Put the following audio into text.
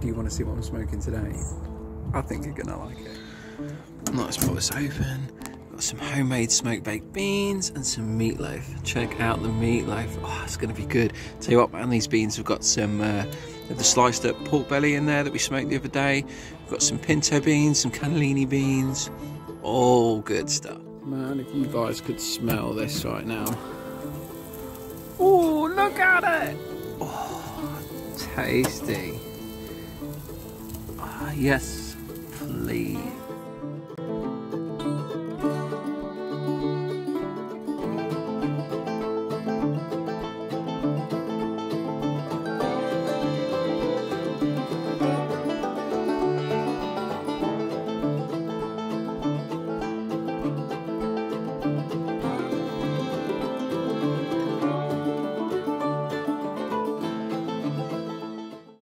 do you want to see what I'm smoking today? I think you're gonna like it. Let's put this open. Got some homemade smoked baked beans and some meatloaf. Check out the meatloaf. Oh, it's gonna be good. Tell you what, man, these beans have got some uh, the sliced up pork belly in there that we smoked the other day. We've got some pinto beans, some cannellini beans. All good stuff. Man, if you guys could smell this right now. Oh, look at it! Oh, tasty. Ah, yes, please.